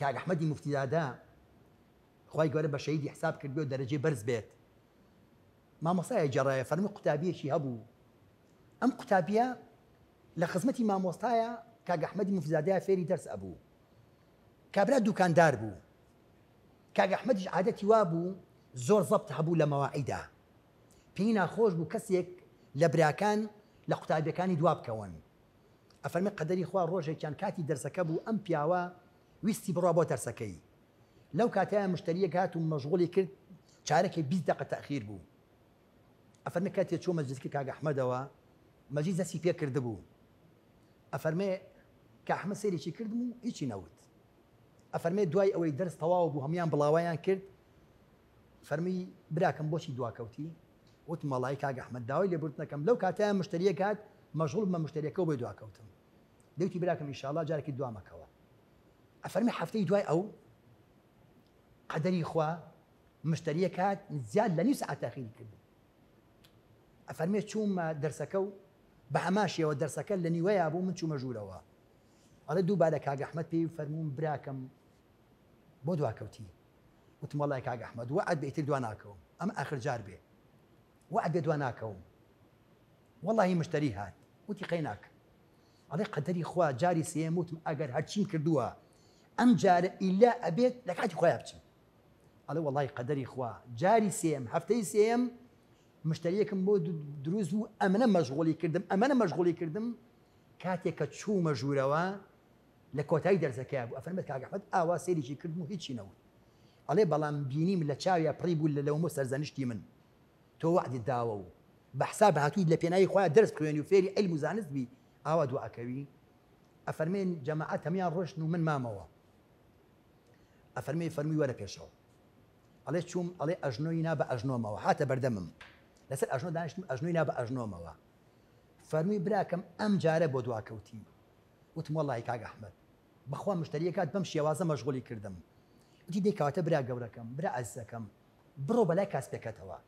کاگ ئەحمەدی مفتیدادا خی گەورە بە شەیدی حساب کرد بێ و دەرەجێ بەرز بێت مامۆسایە جێڕایە فەرمی قوتابیەکی هەبوو ئەم قوتابیە لە خزمەتی مامۆستایە کاگ ئەحمەدی مفتیدادای فێری دەرس ئەبوو کابرا دوکاندار بوو کاگ ئەحمەدیش عادەتی وا بوو زۆر زەبت هەبوو لە مەواعیدا پێی ناخۆش بوو کەسێک لە براکان لە قوتابیەکانی دوابکەون ئەفەرمی قەدەری خوا ڕۆژێکیان کاتی دەرسەکە بوو ئەم پیاوە ویستی بڕوا بۆ تەرسەکەی لەو کاتیان مشتریە هات و مەژغولی کرد چارەکەی بی دقە تاخیر بوو ئەفەرمە کاتێ چۆ مەجلسکی کاگە حمەدەوە مەجی زەسی پێ کرد بوو ئەفەرمێ کە ئەحمە سێریی کردم و هیچی نەوت ئەفەرمێ دوای ئەوەی دەرس تەواو بوو هەمان بڵاویان کرد فەرمی براکەم بۆچی دواکەوتی وت مەڵای کاگە ئەحمەد داوای لێبرتنەکەم لەو کاتیان مشتریە کات مەژغول بە مشتریەکە بۆی دواکەوتم دەوتی براکەم ئینشاءڵا جارێکی دوامەکەەوە افرمي حفتي دواي او قدري اخوا مشتريه كات زياد لني ساعه تاخير كبد افرمي تشوم درسكو بعماشي ودرسك لني ويا ابو من تشوم جولوا على دو بالك هاك احمد بي فرمون براكم بودوا كوتي قلت والله هاك احمد وعد بيت دواناكو ام اخر جاربي وعد دواناكو والله هي مشتري هات قيناك علي قدري اخوا جاري سيموت اگر هاد كردوها ئەم جارە ئیلا ئەبێت لە کاتی خۆیان بچم ئەڵێ وڵی قەدەری خوا جاری سێم هەفتەی سێم مشتریەکم بۆ دروست و ئەمنە مەژغۆلی کردم ئەمەە مەژغۆلی کردم کاتێک کە چوومە ژوورەوە لە کۆتایی دەرزەکە بوو ئەفەرمە کاگەحمەد ئاوا سێریی کردم و هیچی نەوت ئەڵێ بەڵام بینیم لە چاویە پڕی بوو لە لەومە سەرزەنیشتی من تۆ وعدی داوە و بەحسا بەهاتووی لە پێناایی خۆیان دەست خوێنی و فێری ئەل مزانست بی ئاوا دوعاکەوی ئەفەرمێن جەماعەت هەمیان ڕۆشن و من مامەوە ئەفەرمی فەرمی وەرە پێشەوە ئەڵێ چوم ئەڵێ ئەژنۆی نا بە ئەژنۆمەوە هاتە بەردەمم لەسەر ئەژنۆ داشتم ئەژنوی نا بە ئەژنۆمەوە فەرمی براکەم ئەم جارە بۆ دواکەوتی وتم وڵی کاگە ئەحمد بەخوا مشتریەکات بەم شێوازە مەشغۆلی کردم دی دەیکاتە برا گەورەکەم برا ئازەکەم بڕۆ بەلای کاسپێکەتەوە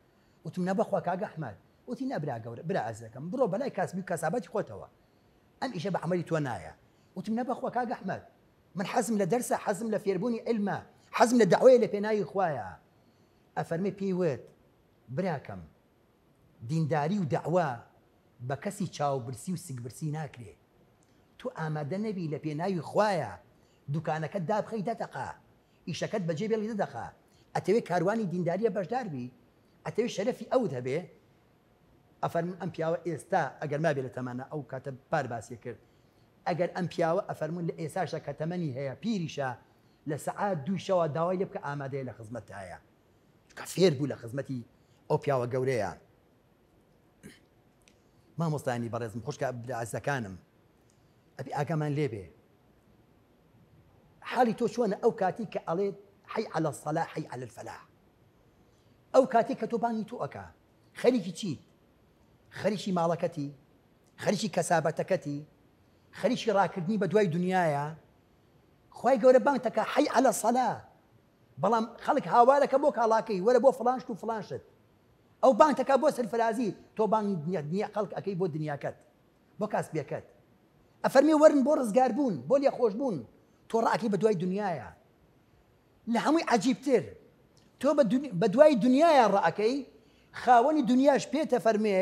وتم نەبەخوا کاگە ئەحمد وتی نەبرا گەورە برا ئازەکەم بڕۆ بەلای کاسبی و کەسابەتی خۆتەوە ئەم ئیشە بە ئەمەری تۆ نایە وتم نەبەخوا کاگە ئەحمد من حەزم لە دەرسە حەزم لە فێربوونی ئەلمە حەزم لە داوێ لە پێناوی خویە ئەفەرمی پێیوت براکەم دینداری و داوا بە کەسی چاوبرسی و سیگبرسی ناکرێ تو ئامادە نەبی لە پێناوی خویە دوکانەکەت دابخی دەتەقا ئیشەکەت بەجێ بێڵی دەدەخا ئەتەوێت کاروانی دینداریە بەشداربی ئەتەوێت شەرەفی ئەو دەبێ ئەفەرم ئەم پیاوە ئێستا ئەگەر ما بێت لە تەمانە ئەو کاتە پار باسی کرد ئەگەر ئەم پیاوە ئەفەرمون لە ئێساشە کە تەمەنی هەیە پیریشە لە سەعات دووشەوە داوای لێ بکە کفیر لە خزمەتایە او فێر بوو لە خزمەتی ئەو پیاوە گەورەیە مامۆستانی بەڕێزم خوشکە عزەکانم ئەبی ئاگامان لێبێ حالی تۆ چۆنە ئەو کاتی کە ئەڵێت حي على الصلاة حي على الفلاح او كاتيك کە تۆ بانی تۆ ئەکا خەریکی چیت خەریکی ماڵەکەتی خەریکی ڕاکردنی بە دوای دنیاە خی گەورە بانگتەکە حی ئەلە سەلا بەڵام خەڵک هاوارەکە بۆ کاڵاکەی وەرە بۆ فلانشت و فلانشت ئەو بانگتەکە بۆ سەرفرازی تۆ بانگ دنیا خەڵک ئەەکەی بۆ دنیاکەت بۆ کاسبیەکەت ئەفەرمی وەرن بۆ ڕزگار بوون بۆ لێ خۆش بوون تۆ ڕاکی بە دوای دنیاە لە هەمووی عجیبتر تۆ بە دوای دنیاە ڕاکەی خاوەنی دنیاش پێتە فەرمێ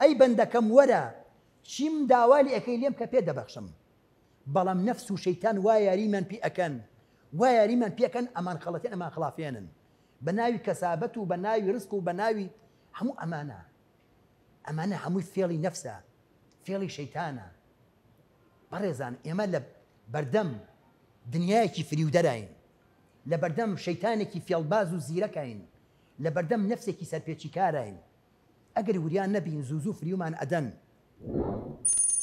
ئەی بەندەکەم وەرە چیم داوالی ئەەکەی لێم کە پێ دەبەخشم بەڵام نەفس و شەیتان وای یاریمان پێ ئەەکەن وای یاریمان پێەکەن ئەمان خەڵەتێن ئەمان خلافێنن بە ناوی کەسابەت و بە ناوی ڕسک و بە ناوی هەموو ئەمانە ئەمانە هەمووی فێڵی نەفسە فێڵی شەیتانە بەڕێزان ئێمە لە بەردەم دنیایەکی فریودەراین لە بەردەم شەیتانێکی فێڵباز و زیرەکەین لە بەردەم نفسێکی سەرپێکی کاراین ئەگەر وریان نەبین زوزوو فریومان ئەدەن Thank you.